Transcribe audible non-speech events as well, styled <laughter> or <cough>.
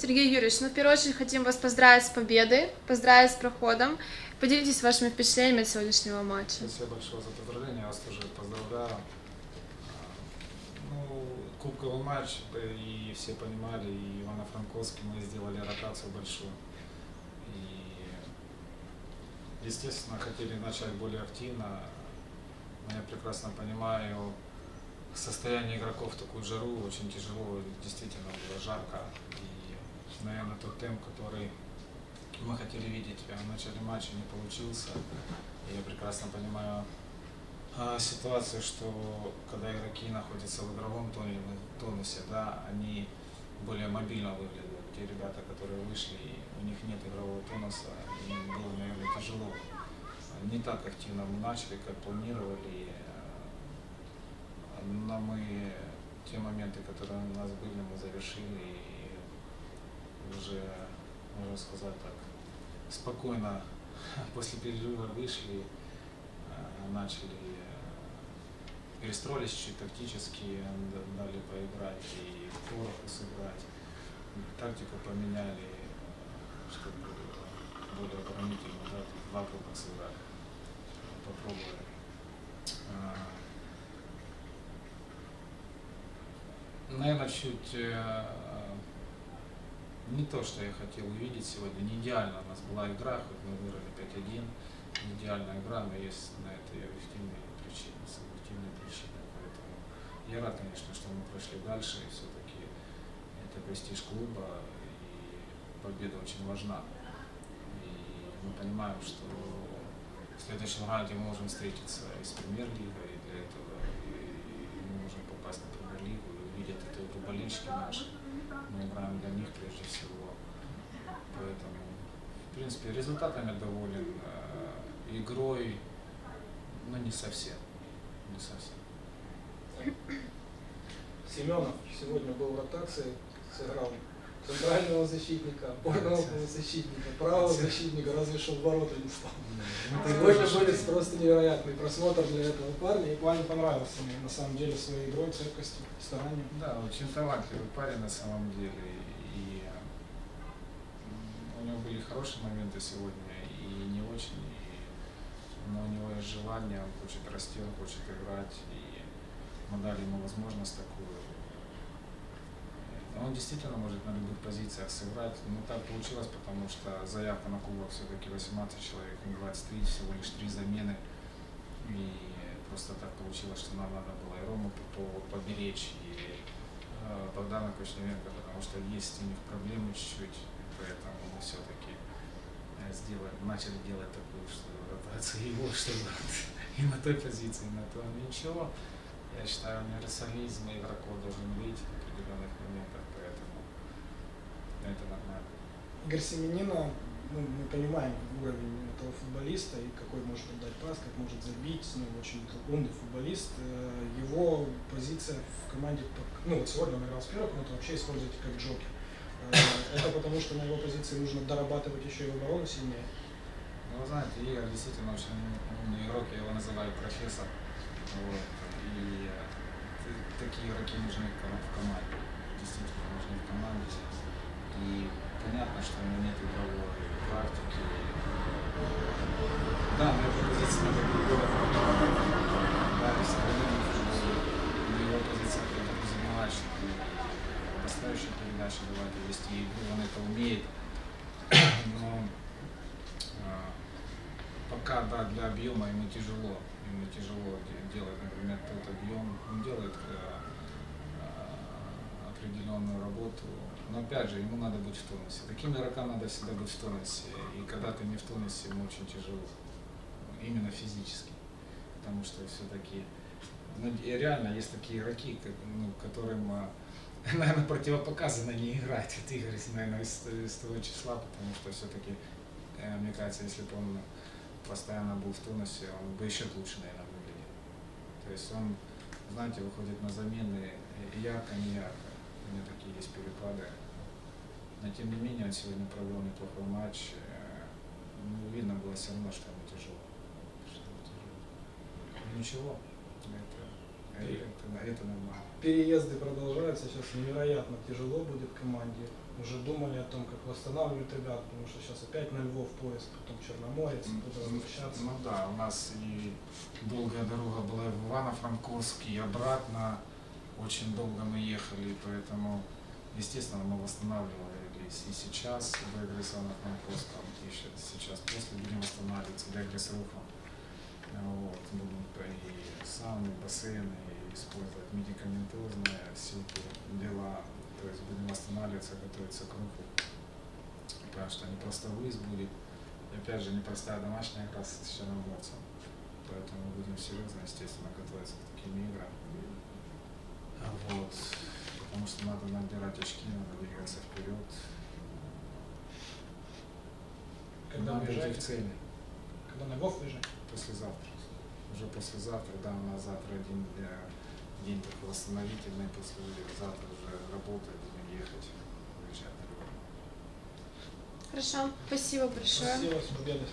Сергей Юрьевич, ну, в первую очередь хотим вас поздравить с победой, поздравить с проходом. Поделитесь вашими впечатлениями от сегодняшнего матча. Спасибо большое за поздравление, вас тоже поздравляю. Ну, кубковый матч, и все понимали, и Ивано-Франковский мы сделали ротацию большую. И, естественно, хотели начать более активно. Но я прекрасно понимаю состояние игроков в такую жару, очень тяжело, действительно было жарко. И, наверное, тот темп, который мы хотели видеть в начале матча, не получился. Я прекрасно понимаю а, ситуацию, что когда игроки находятся в игровом тонусе, да, они более мобильно выглядят. Те ребята, которые вышли, у них нет игрового тонуса, им было, наверное, тяжело. Не так активно мы начали, как планировали, но мы те моменты, которые у нас были, мы завершили уже, можно сказать так, спокойно <laughs> после перерыва вышли, э, начали э, перестроились чуть тактически, дали поиграть и пороху сыграть, тактику поменяли, э, чтобы более оборонительно, да, два круга сыграли, попробовали. А, Наверное, чуть э, не то, что я хотел увидеть сегодня. Не идеально у нас была игра, хоть мы выиграли 5-1. Не идеальная игра, но есть на это и объективные причины, субъективные причины. Поэтому я рад, конечно, что мы прошли дальше. И все-таки это престиж клуба, и победа очень важна. И мы понимаем, что в следующем раунде мы можем встретиться и с премьер-лигой, и для этого и мы можем попасть на премьер-лигу и увидеть эту игру болельщики наши мы играем для них прежде всего. Поэтому, в принципе, результатами доволен, э, игрой, но не совсем. Не совсем. Семенов сегодня был в ротации, сыграл центрального защитника, опорного полузащитника, правого защитника, разве что в ворота не стал. Сегодня будет просто невероятный просмотр для этого парня, и парень понравился мне на самом деле своей игрой, цепкостью, старанием. Да, очень талантливый парень на самом деле. И у него были хорошие моменты сегодня и не очень. И, но у него есть желание, он хочет расти, он хочет играть. И мы дали ему возможность такую. Он действительно может на любых позициях сыграть. Но так получилось, потому что заявка на кубок все-таки 18 человек, не 23, всего лишь 3 замены. И просто так получилось, что нам надо было и Рому Попова поберечь, и э, Богдана Кочневенко, потому что есть у них проблемы чуть-чуть, поэтому мы все-таки сделали, начали делать такую что ротацию его, <laughs> чтобы и на той позиции, и на том. Ничего, я считаю, универсализм игроков должен быть определенных моментах, поэтому это нормально. Игорь Семенина, ну, мы понимаем уровень этого футболиста и какой может отдать пас, как может забить, ну, очень умный футболист. Э, Его позиция в команде, ну вот сегодня он играл с первых, но это вообще используете как джокер. Э, Это потому, что на его позиции нужно дорабатывать еще и оборону сильнее. Ну, вы знаете, Игорь действительно очень умный игрок, я его называю профессор. Вот. И такие игроки нужны в ком- в команде. Действительно нужны в команде. И понятно, что у него нет игровой практики. Да, на его позиции надо было город. Да, и современный футбол. На его позиции это подразумевает, что ты поставящие передачи давать и вести игру, он это умеет. Но пока, да, для объема ему тяжело. Ему тяжело де- делать, например, тот объем. Он делает э, а, определенную работу. Но опять же, ему надо быть в тонусе. Таким игрокам надо всегда быть в тонусе. И когда ты не в тонусе, ему очень тяжело. Именно физически. Потому что все-таки ну, и реально есть такие игроки, ну, которым, <laughs> а, наверное, противопоказано не играть. Вот Игорь, наверное, из, из того числа, потому что все-таки, мне кажется, если он постоянно был в тонусе, он бы еще лучше, наверное, выглядел. То есть он, знаете, выходит на замены э, ярко, не ярко. У него такие есть перепады. Но тем не менее, он сегодня провел неплохой матч. Э, Ну, видно было все равно, что ему тяжело. Что ему тяжело. Ну, Ничего, это, это, нормально. Переезды продолжаются, сейчас невероятно тяжело будет команде. Уже думали о том, как восстанавливать ребят, потому что сейчас опять на Львов поезд, потом Черноморец, туда возвращаться. Ну да, у нас и долгая дорога была в Ивано-Франковск, и обратно. Очень долго мы ехали, поэтому, естественно, мы восстанавливались и сейчас в игры с Ивано-Франковском, и сейчас после будем восстанавливаться в Руфом. Вот, будем и сауны, бассейны, и использовать медикаментозные все эти дела. То есть будем восстанавливаться, готовиться к Руфу. Потому что непростой выезд будет. И опять же, непростая домашняя игра с Черноморцем. Поэтому будем серьезно, естественно, готовиться к таким играм. А Вот. Потому что надо набирать очки, надо двигаться вперед. Когда идти уезжаете? в цели. Когда на Львов уезжаете? Послезавтра. Уже послезавтра, да, у нас завтра день для день такой восстановительный, после завтра уже работать, будем ехать, на Львов. Хорошо, спасибо большое. Спасибо, с победой.